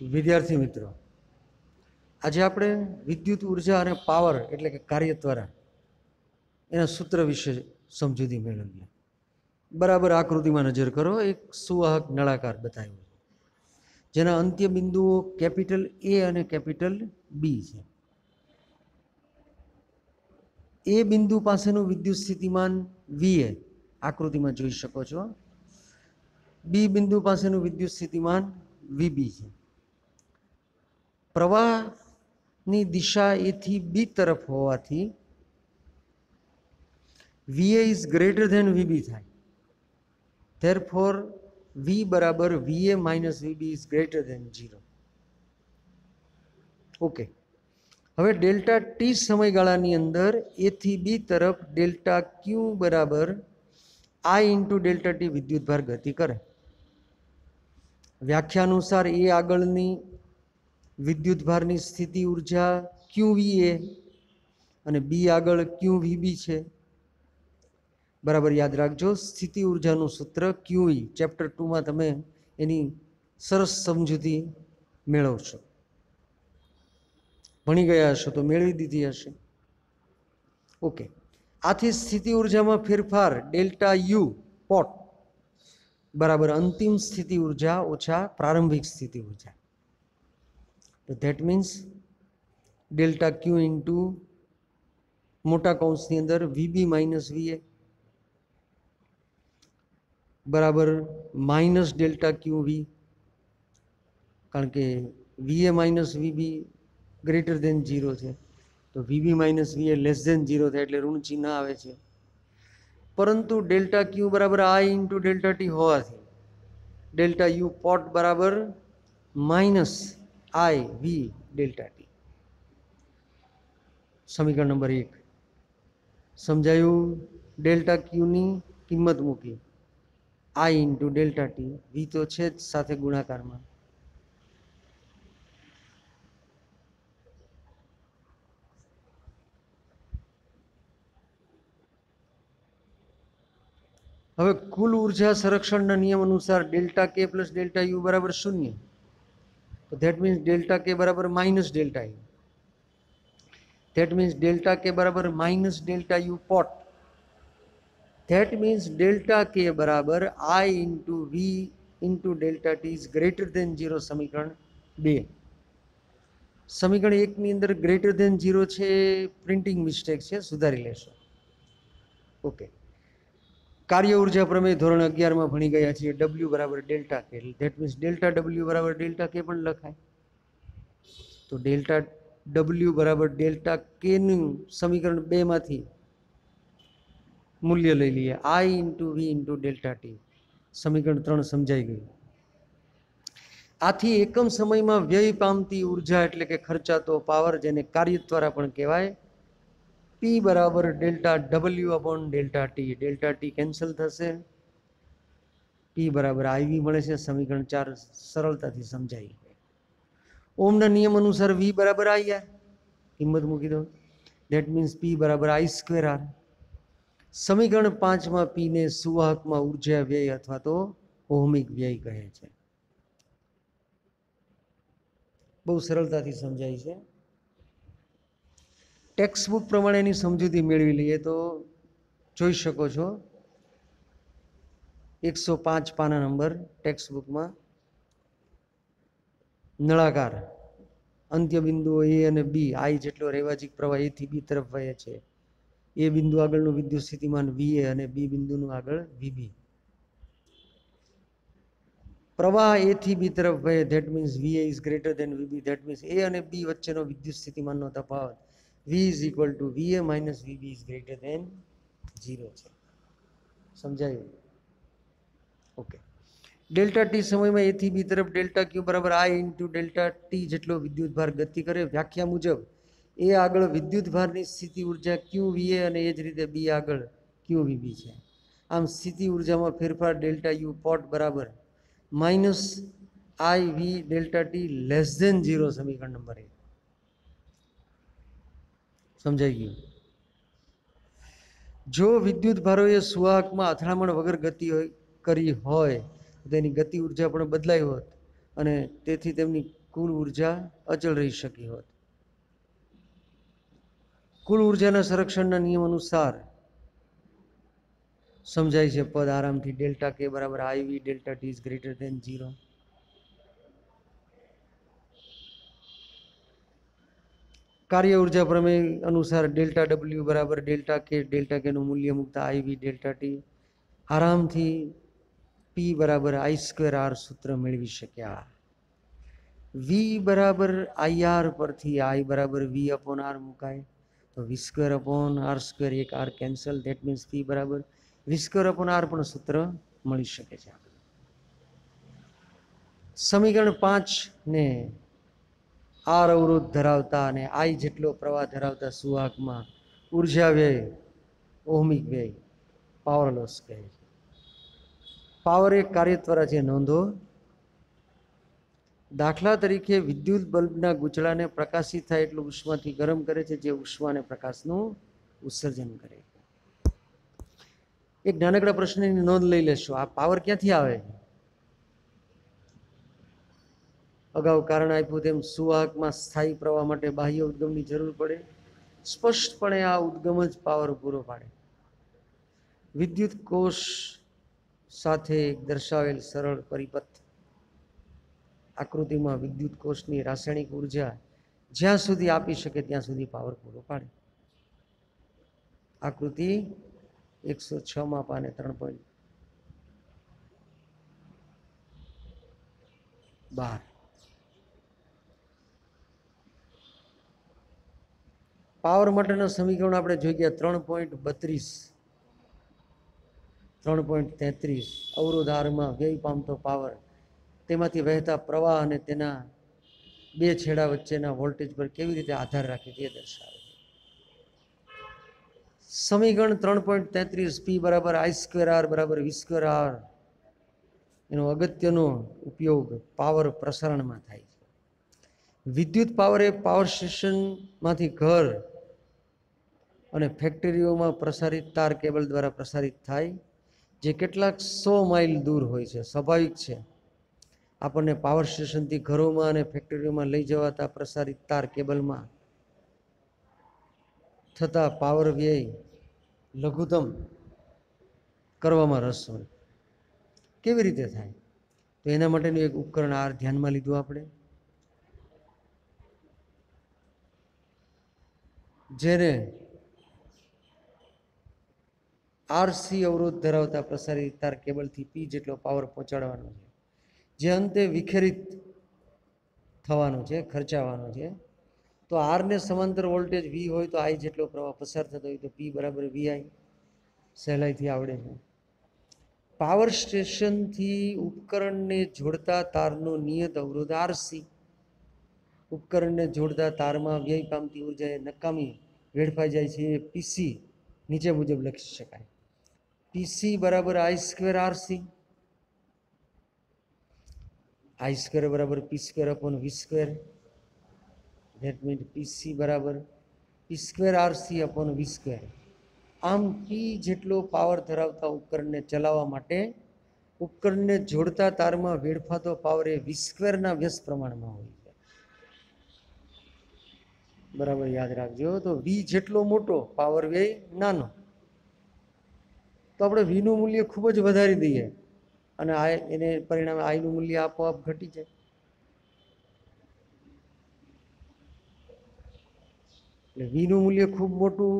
વિદ્યાર્થી મિત્રો, આજે આપણે વિદ્યુત ઊર્જા અને પાવર એટલે કે કાર્ય દ્વારા એના સૂત્ર વિશે સમજૂતી મેળવીએ. બરાબર આકૃતિમાં નજર કરો, એક સુવાહક નળાકાર બતાવ્યો છે, જેના અંત્ય બિંદુઓ કેપિટલ એ અને કેપિટલ બી છે. એ બિંદુ પાસેનું વિદ્યુત સ્થિતિમાન વીએ આકૃતિમાં જોઈ શકો છો. બી બિંદુ પાસેનું વિદ્યુત સ્થિતિમાન વીબી છે. પ્રવાહની દિશા એથી બી તરફ હોવાથી VA is greater than VB થાય. ધેર ફોર વી બરાબર VA minus VB is greater than zero okay હવે ડેલ્ટા ટી સમયગાળાની અંદર એથી બી તરફ ડેલ્ટા ક્યુ બરાબર આઈ ઇન્ટુ ડેલ્ટા ટી વિદ્યુતભાર ગતિ કરે. વ્યાખ્યા અનુસાર એ આગળની વિદ્યુતભારની સ્થિતિ ઊર્જા ક્યુ વી એ અને બી આગળ ક્યુ વીબી છે. બરાબર યાદ રાખજો, સ્થિતિ ઉર્જાનું સૂત્ર ક્યુઈ ચેપ્ટર ટુમાં તમે એની સરસ સમજૂતી મેળવશો. ભણી ગયા હશો તો મેળવી દીધી હશે. ઓકે. આથી સ્થિતિ ઉર્જામાં ફેરફાર, ડેલ્ટા યુ, પોટ. બરાબર, અંતિમ સ્થિતિ ઊર્જા ઓછા પ્રારંભિક સ્થિતિ ઊર્જા. તો that means delta Q into મોટા કૌંસની અંદર વીબી માઇનસ વીએ બરાબર માઇનસ ડેલ્ટા ક્યુ વી કારણ કે VA minus VB greater than zero છે. તો VB minus V A less than zero થાય એટલે ઋણ ચિહ્ન આવે છે. પરંતુ ડેલ્ટા ક્યુ બરાબર આઈ ઇન્ટુ ડેલ્ટા ટી હોવાથી ડેલ્ટા યુ પોટ બરાબર minus I V delta T. સમીકરણ નંબર એક. સમજાયું? ડેલ્ટા ક્યુની કિંમત મૂકી. I into delta T. V તો છે જ સાથે ગુણાકારમાં. હવે કુલ ઊર્જા સંરક્ષણના નિયમ અનુસાર ડેલ્ટા કે પ્લસ ડેલ્ટા યુ બરાબર શૂન્ય. તો ધેટ મીન્સ ડેલ્ટા કે બરાબર minus delta U that means delta K બરાબર minus delta U pot that means delta K બરાબર I into V into delta T is greater than zero સમીકરણ બે. સમીકરણ એકની અંદર ગ્રેટર દેન ઝીરો છે printing mistake છે, સુધારી લેશો. ઓકે કાર્ય ઊર્જા પ્રમેય ધોરણ અગિયારમાં ભણી ગયા છીએ. ડબલ્યુ બરાબર delta K that means delta W બરાબર ડેલ્ટા કે પણ લખાય. તો ડેલ્ટા ડબલ્યુ બરાબર ડેલ્ટા કેનું સમીકરણ બેમાંથી મૂલ્ય લઈ લઈએ. I into V into delta T સમીકરણ ત્રણ સમજાઈ ગયું. આથી એકમ સમયમાં વ્યય પામતી ઊર્જા એટલે કે ખર્ચાતો પાવર જેને કાર્ય દ્વારા પણ કહેવાય પી બરાબર delta W upon delta T delta T cancel થશે. પી બરાબર આઈવી મળે છે. સમીકરણ ચાર સરળતાથી સમજાય. ઓમના નિયમ અનુસાર વી બરાબર આઈ આર કિંમત મૂકી દો. દેટ મીન્સ પી બરાબર આઈ સ્ક્વેર આર સમીકરણ પાંચમાં પીને સુવાહકમાં ઊર્જા વ્યય અથવા તો ઓહમિક વ્યય કહે છે. બહુ સરળતાથી સમજાય છે. ટેક્સ્ટ બુક પ્રમાણેની સમજૂતી મેળવી લઈએ તો જોઈ શકો છો. એકસો પાંચ પાના નંબર ટેક્સ્ટ બુકમાં નળાકાર. અંત્ય બિંદુઓ એ અને બી, આઈ જેટલો રેવાજિક પ્રવાહ એથી બી તરફ વહે છે. એ બિંદુ આગળનું વિદ્યુત સ્થિતિમાન વીએ અને બી બિંદુનું આગળ વીબી પ્રવાહ એથી બી તરફ વહે that means VA is greater than VB that means A અને બી વચ્ચેનો વિદ્યુત સ્થિતિમાનનો તફાવત. V is equal to V A minus VB is greater than zero છે. સમજાયું? ઓકે ડેલ્ટા ટી સમયમાં એથી બી તરફ ડેલ્ટા ક્યુ બરાબર આઈ ઇન્ટુ ડેલ્ટા ટી જેટલો વિદ્યુતભાર ગતિ કરે, વ્યાખ્યા મુજબ એ આગળ વિદ્યુતભારની સ્થિતિ ઊર્જા ક્યુ વીએ અને એ જ રીતે બી આગળ ક્યુ વીબી છે. આમ સ્થિતિ ઉર્જામાં ફેરફાર ડેલ્ટા યુ પોટ બરાબર minus I V delta T less than zero સમીકરણ નંબર એક. સમજાઈ ગયું. જો વિદ્યુત ભારોએ સુવાહકમાં અથડામણ વગર ગતિ કરી હોય તેની ગતિ ઊર્જા પણ બદલાઈ હોત અને તેથી તેમની કુલ ઊર્જા અચળ રહી શકી હોત. કુલ ઉર્જાના સંરક્ષણના નિયમ અનુસાર સમજાય છે પદ આરામથી ડેલ્ટા કે બરાબર I V delta T is greater than zero કાર્ય ઊર્જા પ્રમેય અનુસાર ડેલ્ટા ડબલ્યુ બરાબર ડેલ્ટા કે ડેલ્ટા કેનું મૂલ્ય મૂકતા આઈવી ડેલ્ટા ટી આરામથી પી બરાબર આઈ સ્ક્વેર આર સૂત્ર મેળવી શક્યા. વી બરાબર આઈ આર પરથી આઈ બરાબર વી અપોન આર મુકાય. તો V square upon R square એક R cancel that means P બરાબર વી સ્ક્વેર અપોન આર પણ સૂત્ર મળી શકે છે. સમીકરણ પાંચ ને આર અવરોધ ધરાવતા અને આઈ જેટલો પ્રવાહ ધરાવતા સુવાહકમાં ઊર્જા વ્યય, ઓહમિક વ્યય પાવર લોસ કહે છે. પાવર એક કાર્યત્વરા છે નોંધો, દાખલા તરીકે વિદ્યુત બલ્બના ગૂંચળાને પ્રકાશિત થાય એટલું ઉષ્માથી ગરમ કરે છે, જે ઉષ્માને પ્રકાશનું ઉત્સર્જન કરે એક નાનકડા પ્રશ્નની નોંધ લઈ લેશો. આ પાવર ક્યાંથી આવે? છે અગાઉ કારણ આપ્યું તેમ સુવાહકમાં સ્થાયી પ્રવાહ માટે બાહ્ય ઉદ્ગમની જરૂર પડે. સ્પષ્ટપણે આ ઉદ્ગમ જ પાવર પૂરો પાડે. વિદ્યુત કોષ સાથે દર્શાવેલ સરળ પરિપથ. આકૃતિમાં વિદ્યુત કોષની રાસાયણિક ઊર્જા જ્યાં સુધી આપી શકે ત્યાં સુધી પાવર પૂરો પાડે. આકૃતિ એકસો છ માં પાને ત્રણ પોઈન્ટ બાર. પાવર માટેના સમીકરણ આપણે જોઈ ગયા ત્રણ પોઈન્ટ બત્રીસ. ત્રણ પોઈન્ટ તેત્રીસ અવરોધારમાં વ્યય પામતો પાવર. તેમાંથી વહેતા પ્રવાહ અને તેના બે છેડા વચ્ચેના વોલ્ટેજ પર કેવી રીતે આધાર રાખે તે દર્શાવે સમીકરણ ત્રણ પોઈન્ટ તેત્રીસ પી બરાબર આઈ સ્ક્વેર આર બરાબર વી સ્ક્વેર આર એનો અગત્યનો ઉપયોગ પાવર પ્રસારણમાં થાય છે. વિદ્યુત પાવર એ પાવર સ્ટેશનમાંથી ઘર અને ફેક્ટરીઓમાં પ્રસારિત તાર કેબલ દ્વારા પ્રસારિત થાય, જે કેટલાક સો માઇલ દૂર હોય છે, સ્વાભાવિક છે. આપણને પાવર સ્ટેશનથી ઘરોમાં અને ફેક્ટરીઓમાં લઈ જવાતા પ્રસારિત તાર કેબલમાં થતા પાવર વ્યય લઘુત્તમ કરવામાં રસ હોય. કેવી રીતે થાય? તો એના માટેનું એક ઉપકરણ આ ધ્યાનમાં લીધું આપણે. જેને આરસી અવરોધ ધરાવતા પ્રસારિત તાર કેબલથી પી જેટલો પાવર પહોંચાડવાનો છે. જે અંતે વિખેરિત થવાનો છે, ખર્ચાવાનો છે. તો આરને સમાંતર વોલ્ટેજ વી હોય તો આઈ જેટલો પ્રવાહ પસાર થતો હોય તો પી બરાબર વી આઈ સહેલાઈથી આવડે છે. પાવર સ્ટેશનથી ઉપકરણને જોડતા તારનો નિયત અવરોધ આરસી ઉપકરણને જોડતા તારમાં વ્યય પામતી ઊર્જા એ નકામી વેડફાઈ જાય છે એ પીસી નીચે મુજબ લખી શકાય. પીસી બરાબર I square RC I square બરાબર P square upon V square that mean PC બરાબર P square RC upon V square આમ પી જેટલો પાવર ધરાવતા ઉપકરણને ચલાવવા માટે ઉપકરણને જોડતા તારમાં વેડફાતો પાવર એ વી સ્ક્વેરના વ્યસ્ત પ્રમાણમાં હોય છે. બરાબર યાદ રાખજો. તો વી જેટલો મોટો પાવર વ્યય નાનો. તો આપણે વીનું મૂલ્ય ખૂબ જ વધારી દઈએ અને આ એને પરિણામે આઈનું મૂલ્ય આપોઆપ ઘટી જાય. એટલે વીનું મૂલ્ય ખૂબ મોટું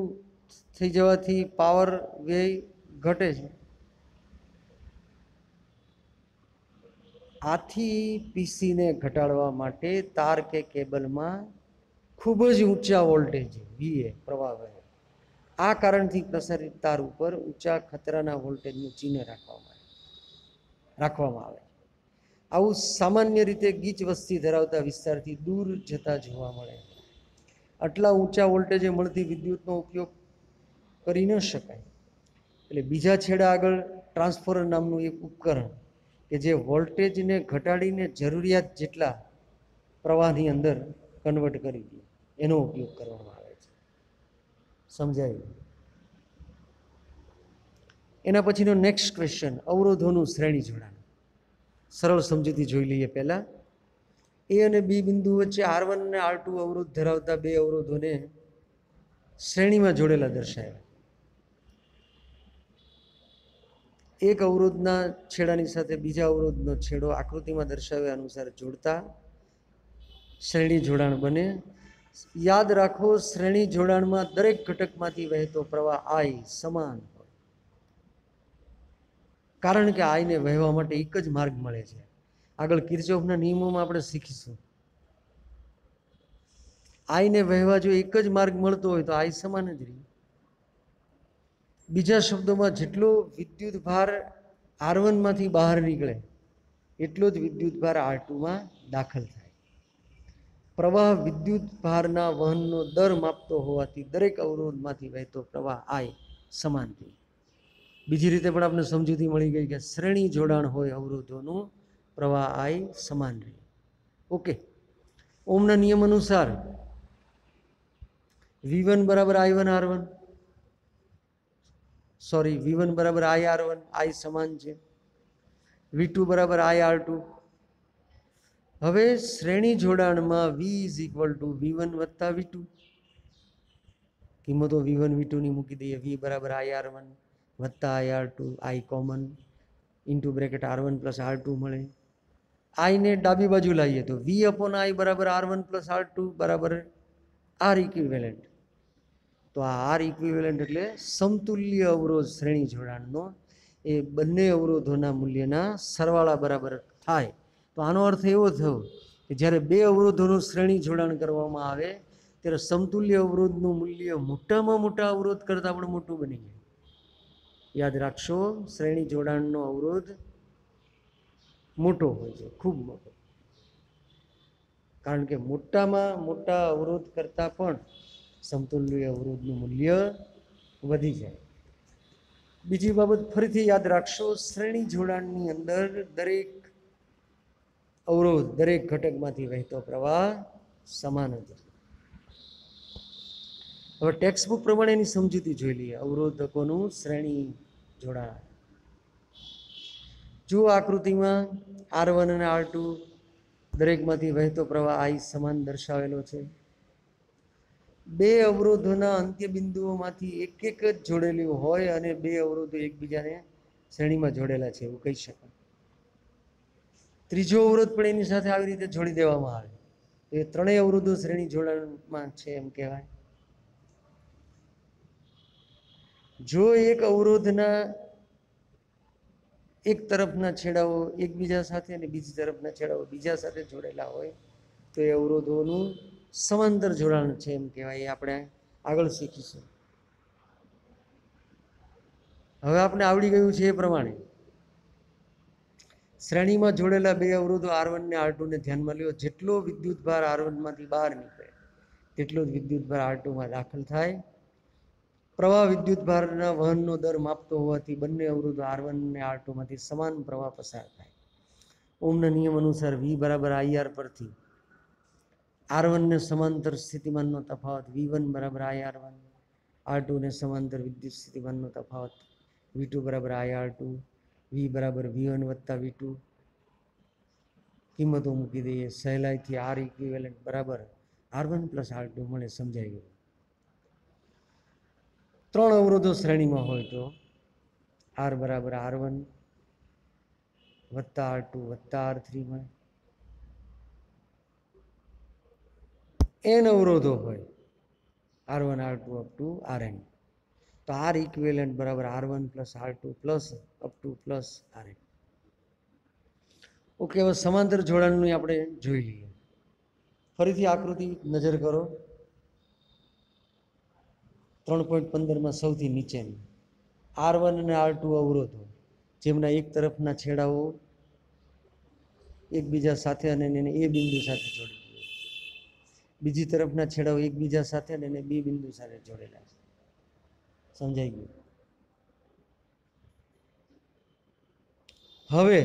થઈ જવાથી પાવર વ્યય ઘટે છે. આથી પીસીને ઘટાડવા માટે તાર કે કેબલમાં ખૂબ જ ઊંચા વોલ્ટેજ વીએ પ્રવાહ વહે આ કારણથી પ્રસારિત તાર ઉપર ઊંચા ખતરાના વોલ્ટેજનું ચિહ્ન રાખવામાં આવે. રાખવામાં આવે. આવું સામાન્ય રીતે ગીચ વસ્તી ધરાવતા વિસ્તારથી દૂર જતા જોવા મળે. આટલા ઊંચા વોલ્ટેજે મળતી વિદ્યુતનો ઉપયોગ કરી ન શકાય. એટલે બીજા છેડા આગળ ટ્રાન્સફોર્મર નામનું એક ઉપકરણ કે જે વોલ્ટેજને ઘટાડીને જરૂરિયાત જેટલા પ્રવાહની અંદર કન્વર્ટ કરી દે, એનો ઉપયોગ કરવામાં આવે. સમજાયું. એના પછીનો નેક્સ્ટ ક્વેશ્ચન અવરોધોનું શ્રેણી જોડાણ. સરળ સમજૂતી જોઈ લઈએ પહેલાં. એ અને બી બિંદુ વચ્ચે આર વન અને આર ટુ અવરોધ ધરાવતા બે અવરોધોને શ્રેણીમાં જોડેલા દર્શાવ્યા એક અવરોધના છેડાની સાથે બીજા અવરોધનો છેડો આકૃતિમાં દર્શાવ્યા અનુસાર જોડતા શ્રેણી જોડાણ બને. યાદ રાખો, શ્રેણી જોડાણમાં દરેક ઘટકમાંથી વહેતો પ્રવાહ આઈ સમાન હોય. કારણ કે આઈને વહેવા માટે એક જ માર્ગ મળે છે. આગળ કિર્ચોફના નિયમોમાં આપણે શીખીશું. આઈને વહેવા જો એક જ માર્ગ મળતો હોય તો આઈ સમાન જ રહી. બીજા શબ્દોમાં, જેટલો વિદ્યુત ભાર આર વનમાંથી બહાર નીકળે, એટલો જ વિદ્યુત ભાર આર ટુમાં દાખલ થાય. પ્રવાહ વિદ્યુત ભારના વહનનો દર માપતો હોવાથી દરેક અવરોધમાંથી વહેતો પ્રવાહ આય સમાન થઈ બીજી રીતે પણ આપણે સમજૂતી મળી ગઈ કે શ્રેણી જોડાણ હોય અવરોધોનું, પ્રવાહ આય સમાન રહે. ઓકે ઓમના નિયમ અનુસાર વી વન બરાબર I one R one sorry V one બરાબર આઈ આર વન આઈ સમાન છે. વી ટુ બરાબર આઈ આર ટુ હવે શ્રેણી જોડાણમાં V is equal to V one વત્તા વી ટુ કિંમતો વી વન વી ટુની મૂકી દઈએ. વી બરાબર આઈ આર વન વત્તા I R two I common into bracket R one plus R two મળે. આઈને ડાબી બાજુ લાવીએ તો વી અપોન આઈ બરાબર R one plus R two બરાબર આર ઇક્વિવેલન્ટ તો આ આર ઇક્વિવેલન્ટ એટલે સમતુલ્ય અવરોધ શ્રેણી જોડાણનો એ બંને અવરોધોના મૂલ્યના સરવાળા બરાબર થાય. તો આનો અર્થ એવો થયો કે જ્યારે બે અવરોધોનું શ્રેણી જોડાણ કરવામાં આવે, ત્યારે સમતુલ્ય અવરોધનું મૂલ્ય મોટામાં મોટા અવરોધ કરતાં પણ મોટું બની જાય યાદ રાખશો, શ્રેણી જોડાણનો અવરોધ મોટો હોય છે, ખૂબ મોટો. કારણ કે મોટામાં મોટા અવરોધ કરતાં પણ સમતુલ્ય અવરોધનું મૂલ્ય વધી જાય. બીજી બાબત ફરીથી યાદ રાખશો, શ્રેણી જોડાણની અંદર દરેક અવરોધ દરેક ઘટકમાંથી વહેતો પ્રવાહ સમાન જ હવે ટેક્સ બુક પ્રમાણેની સમજૂતી જોઈ લઈએ. અવરોધકોનું શ્રેણી જોડાણ. જુઓ આકૃતિમાં આર વન અને આર ટુ દરેકમાંથી વહેતો પ્રવાહ આઈ સમાન દર્શાવેલો છે, બે અવરોધોના અંત્ય બિંદુઓમાંથી એક એક જ જોડેલું હોય અને બે અવરોધો એકબીજાને શ્રેણીમાં જોડેલા છે, એવું કહી શકાય. ત્રીજો અવરોધ પણ એની સાથે આવી રીતે જોડી દેવામાં આવે. તો એ ત્રણેય અવરોધો શ્રેણી જોડાણમાં છે એમ કહેવાય. જો એક અવરોધના એક તરફના છેડાઓ એકબીજા સાથે અને બીજી તરફના છેડાઓ બીજા સાથે જોડેલા હોય, તો એ અવરોધોનું સમાંતર જોડાણ છે એમ કહેવાય. એ આપણે આગળ શીખીશું. હવે આપણે આવડી ગયું છે એ પ્રમાણે. શ્રેણીમાં જોડેલા બે અવરોધો આર વનને આર ટુને ધ્યાનમાં લ્યો. જેટલો વિદ્યુત ભાર આર વનમાંથી બહાર નીકળે, તેટલો જ વિદ્યુત ભાર આર ટુમાં દાખલ થાય. પ્રવાહ વિદ્યુત ભારના વહનનો દર માપતો હોવાથી બંને અવરોધો આર વન અને આર ટુમાંથી સમાન પ્રવાહ પસાર થાય. ઓમના નિયમ અનુસાર વી બરાબર આઈઆર પરથી આર વનને સમાંતર સ્થિતિમાનનો તફાવત વી વન બરાબર આઈ આર વન આર ટુને સમાંતર વિદ્યુત સ્થિતિમાનનો તફાવત વી ટુ બરાબર આઈ આર ટુ વી બરાબર, વી વન વત્તા વી ટુ. કિંમતો મૂકી દઈએ, સહેલાઈથી આર ઇક્વિવેલન્ટ બરાબર. R one plus R two મળે, સમજાઈ ગયું. ત્રણ અવરોધો શ્રેણીમાં હોય તો, આર બરાબર આર વન વત્તા આર ટુ વત્તા આર થ્રી મળે. એન અવરોધો હોય, R one, R two up to R N. તો આર ઇક્વેલન્ટ બરાબર R one plus R two plus up to plus R okay હવે સમાંતર જોડાણનું આપણે જોઈ લઈએ. ફરીથી આકૃતિ નજર કરો. ત્રણ પોઈન્ટ પંદરમાં સૌથી નીચેની. આર વન અને આર ટુ અવરોધો, જેમના એક તરફના છેડાઓ એકબીજા સાથે અને એને એ બિંદુ સાથે જોડેલા બીજી તરફના છેડાઓ એકબીજા સાથે અને એને બી બિંદુ સાથે જોડેલા છે સમજાઈ ગયું. હવે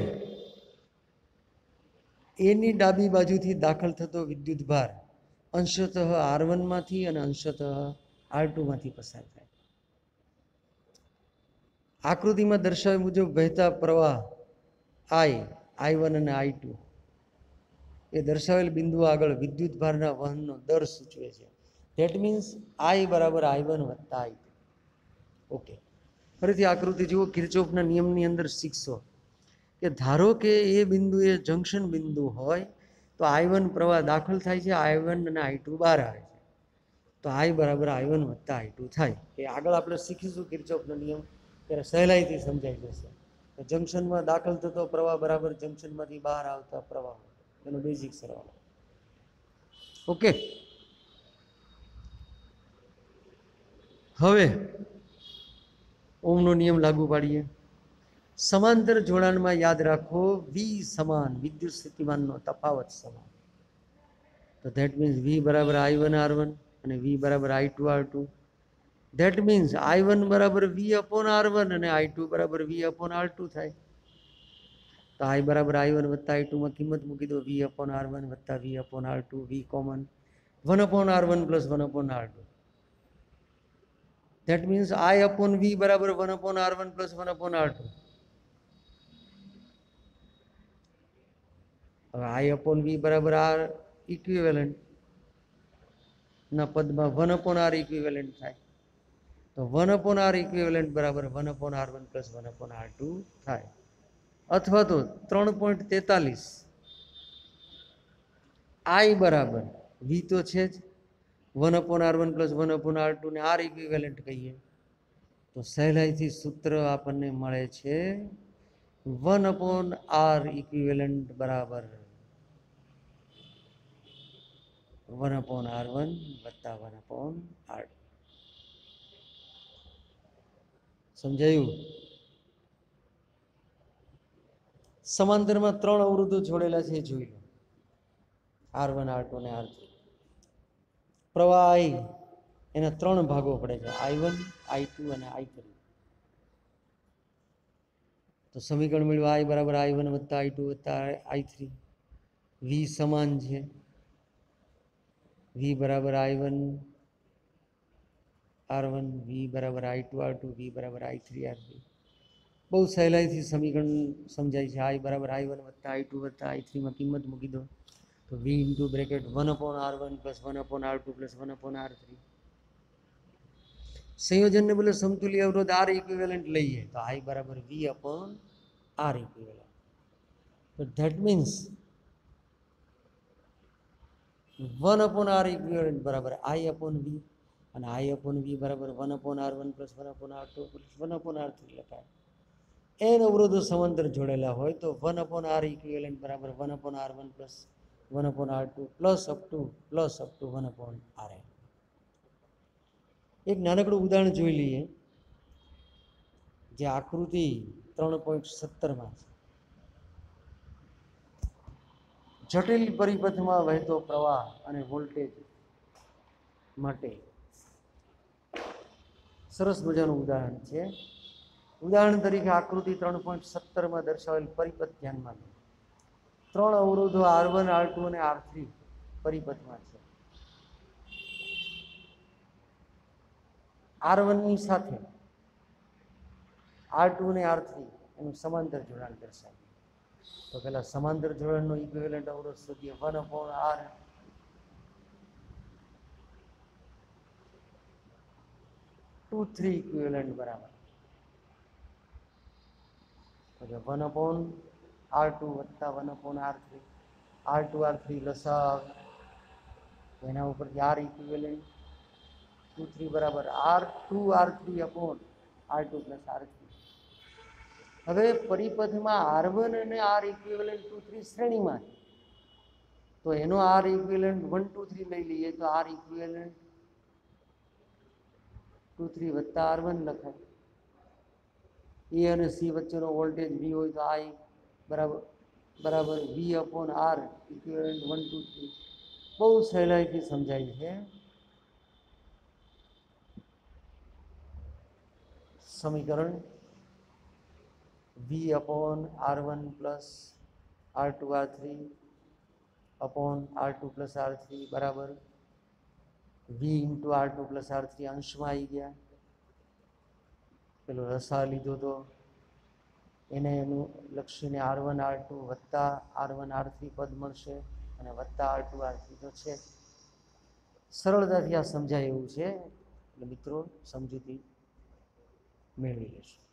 એની ડાબી બાજુથી દાખલ થતો વિદ્યુત ભાર અંશતઃ આર વનમાંથી અને અંશતઃ આર ટુમાંથી પસાર થાય. આકૃતિમાં દર્શાવ્યા મુજબ વહેતા પ્રવાહ આઈ આઈ વન અને આઈ ટુ એ દર્શાવેલ બિંદુ આગળ વિદ્યુત ભારના વહનનો દર સૂચવે છે. ધેટ મીન્સ આઈ બરાબર આઈ વન વત્તા આઈ ઓકે. ફરીથી આકૃતિ જુઓ, કિર્ચોફના નિયમની અંદર શીખશો કે ધારો કે એ બિંદુ એ જંકશન બિંદુ હોય, તો આઈ વન પ્રવાહ દાખલ થાય છે આઈ વન અને આઈ ટુ બહાર આવે છે. તો આઈ બરાબર આઈ વન વત્તા આઈ ટુ થાય. એ આગળ આપણે શીખીશું કિર્ચોફનો નિયમ, ત્યારે સહેલાઈથી સમજાઈ જશે. જંકશનમાં દાખલ થતો પ્રવાહ બરાબર જંકશનમાંથી બહાર આવતા પ્રવાહ એનો બેઝિક સરવાળો. ઓકે. હવે ઓમનો નિયમ લાગુ પાડીએ. સમાંતર જોડાણમાં યાદ રાખો વી સમાન, વિદ્યુત સ્થિતિમાનનો તફાવત સમાન. તો ધેટ મીન્સ વી બરાબર આઈ વન આર વન અને વી બરાબર I two R two that means I one બરાબર વી અપોન આર વન અને આઈ ટુ બરાબર વી અપોન આર ટુ થાય. તો આઈ બરાબર આઈ વન વત્તા આઈ ટુમાં કિંમત મૂકી દો. વી અપોન આર વન વત્તા V upon R two V common one upon R one plus one upon R two that means I upon V બરાબર one upon R one plus one upon R two હવે I upon V બરાબર R equivalent ના, પદમાં one upon R equivalent થાય. તો one upon R equivalent બરાબર one upon R one plus one upon R two થાય. અથવા તો ત્રણ પોઈન્ટ તેતાલીસ. આઈ બરાબર વી તો છે જ. One upon R one plus one upon R two ને આર ઇક્વિવેલન્ટ કહીએ, તો સહેલાઈથી સૂત્ર આપણને મળે છે વન અપોન આર ઇક્વિવેલન્ટ બરાબર વન અપોન આર વન વત્તા વન અપોન આર સમજાયું? સમાંતરમાં ત્રણ અવરોધો જોડેલા છે એ જોઈ લો. આર વન આર ટુ અને આર થ્રી પ્રવાહ. એના ત્રણ ભાગો પડે છે, આઈ વન, આઈ ટુ અને આઈ થ્રી. તો સમીકરણ મળ્યું આઈ બરાબર આઈ વન વત્તા આઈ ટુ વત્તા આઈ થ્રી. વી સમાન છે. વી બરાબર I one, R one, V બરાબર I two, R two, V બરાબર આઈ થ્રી, આર થ્રી બહુ સહેલાઈથી સમીકરણ સમજાય છે. આઈ બરાબર આઈ વન વત્તા આઈ ટુ વત્તા આઈ થ્રીમાં કિંમત મૂકી દો. તો V into bracket one upon R one plus one upon R two plus one upon R three સંયોજનને બોલે સમતુલ્ય અવરોધ આર ઇક્વિવેલન્ટ લઈએ તો આઈ બરાબર વી અપોન આર ઇક્વિવેલન્ટ તો that means one upon R equivalent બરાબર આઈ અપોન વી અને I upon V બરાબર one upon R one plus one upon R two plus one upon R three લખાય N અવરોધો સમાંતર જોડેલા હોય તો વન અપોન આર ઇક્વિવેલન્ટ બરાબર one upon R one plus one upon R two plus up to plus up to one upon R N એક નાનકડું ઉદાહરણ જોઈ લઈએ, જે આકૃતિ ત્રણ પોઈન્ટ સત્તરમાં છે. જટિલ પરિપથમાં વહેતો પ્રવાહ અને વોલ્ટેજ માટે સરસ મજાનું ઉદાહરણ છે. ઉદાહરણ તરીકે આકૃતિ ત્રણ પોઈન્ટ સત્તરમાં દર્શાવેલ પરિપથ ધ્યાનમાં લો. ત્રણ અવરોધો આર વન આર ટુ અને આર થ્રી પરિપથમાં છે. આર વનની સાથે આર ટુ અને આર થ્રી એનું સમાંતર જોડાણ દર્શાવ્યું. તો પેલા સમાંતર જોડાણનો ઇક્વિવેલન્ટ અવરોધ શોધીએ. One upon R two three equivalent બરાબર. વન અપોન આર ટુ વત્તા one upon R three R two R three લસા એના ઉપરથી આર ઇક્વિવેલન્ટ ટુ થ્રી બરાબર. R two R three upon R two plus R three હવે પરિપથમાં R one અને R equivalent two three શ્રેણીમાં તો એનો R equivalent one two three લઈ લઈએ તો આર ઇક્વિવેલન્ટ ટુ થ્રી વત્તા આર વન લખાય. એ અને સી વચ્ચેનો વોલ્ટેજ વી હોય તો આઈ બરાબર બરાબર V upon R equivalent one two three બહુ સહેલાઈથી સમજાય છે સમીકરણ V upon R one plus R two R three upon R two plus R three બરાબર V into R two plus R three અંશમાં આવી ગયા પેલો રસા લીધો તો એને એનું લક્ષીને આર વન આર ટુ વત્તા આર વન આર થ્રી પદ મળશે અને વત્તા આર ટુ આર થ્રી તો છે. સરળતાથી આ સમજાય એવું છે. એટલે મિત્રો, સમજૂતી મેળવી લેશું.